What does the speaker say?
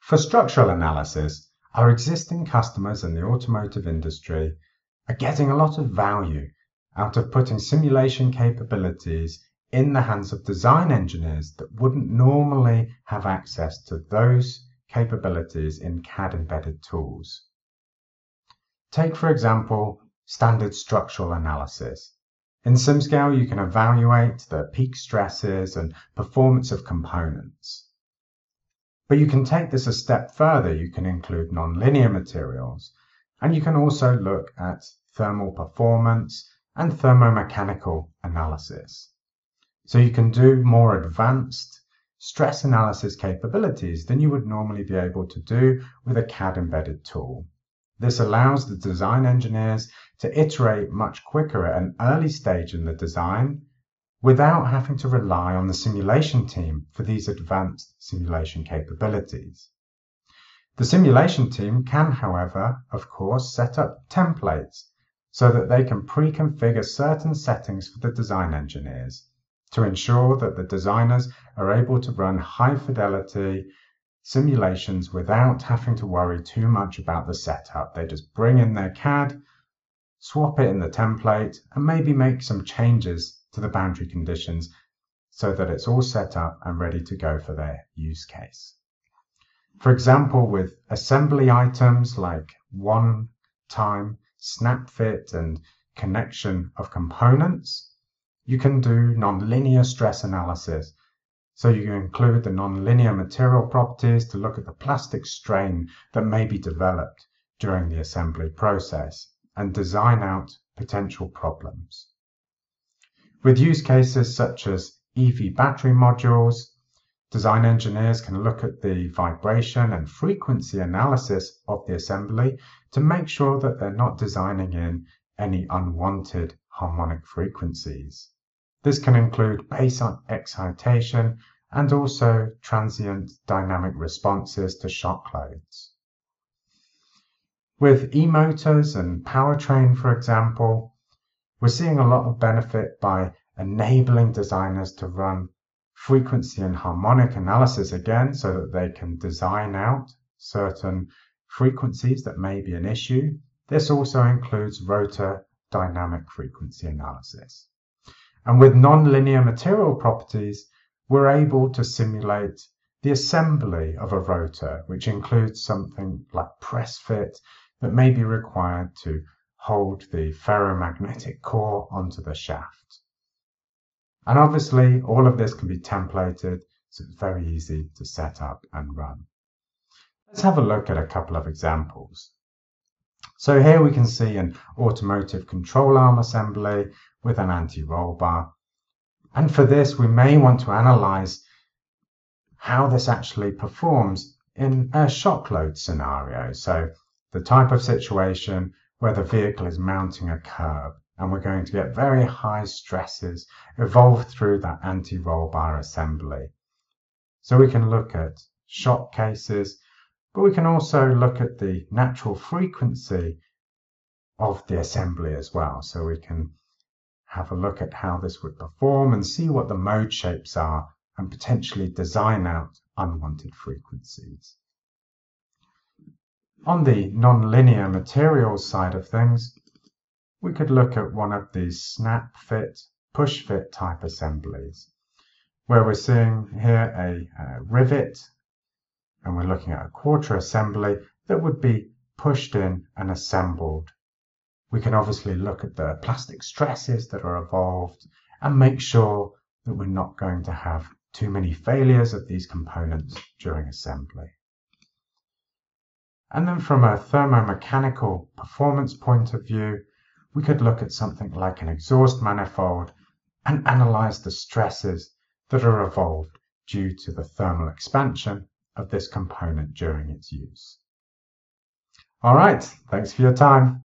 For structural analysis, our existing customers in the automotive industry are getting a lot of value out of putting simulation capabilities in the hands of design engineers that wouldn't normally have access to those capabilities in CAD embedded tools. Take, for example, standard structural analysis. In SimScale, you can evaluate the peak stresses and performance of components. But you can take this a step further. You can include nonlinear materials, and you can also look at thermal performance and thermomechanical analysis. So you can do more advanced stress analysis capabilities than you would normally be able to do with a CAD embedded tool. This allows the design engineers to iterate much quicker at an early stage in the design without having to rely on the simulation team for these advanced simulation capabilities. The simulation team can, however, of course, set up templates so that they can pre-configure certain settings for the design engineers to ensure that the designers are able to run high fidelity simulations without having to worry too much about the setup. They just bring in their CAD, swap it in the template, and maybe make some changes to the boundary conditions so that it's all set up and ready to go for their use case. For example, with assembly items like one-time snap fit and connection of components, you can do nonlinear stress analysis. So you include the nonlinear material properties to look at the plastic strain that may be developed during the assembly process and design out potential problems. With use cases such as EV battery modules, design engineers can look at the vibration and frequency analysis of the assembly to make sure that they're not designing in any unwanted harmonic frequencies. This can include base excitation and also transient dynamic responses to shock loads. With e-motors and powertrain, for example, we're seeing a lot of benefit by enabling designers to run frequency and harmonic analysis again so that they can design out certain frequencies that may be an issue. This also includes rotor dynamic frequency analysis. And with nonlinear material properties, we're able to simulate the assembly of a rotor, which includes something like press fit that may be required to hold the ferromagnetic core onto the shaft. And obviously, all of this can be templated, so it's very easy to set up and run. Let's have a look at a couple of examples. So here we can see an automotive control arm assembly with an anti-roll bar. And for this, we may want to analyze how this actually performs in a shock load scenario. So the type of situation where the vehicle is mounting a curb and we're going to get very high stresses evolved through that anti-roll bar assembly. So we can look at shock cases, but we can also look at the natural frequency of the assembly as well. So we can have a look at how this would perform and see what the mode shapes are and potentially design out unwanted frequencies. On the nonlinear materials side of things, we could look at one of these snap fit, push fit type assemblies, where we're seeing here a, a rivet and we're looking at a quarter assembly that would be pushed in and assembled. We can obviously look at the plastic stresses that are involved and make sure that we're not going to have too many failures of these components during assembly. And then from a thermomechanical performance point of view, we could look at something like an exhaust manifold and analyze the stresses that are evolved due to the thermal expansion of this component during its use. All right, thanks for your time.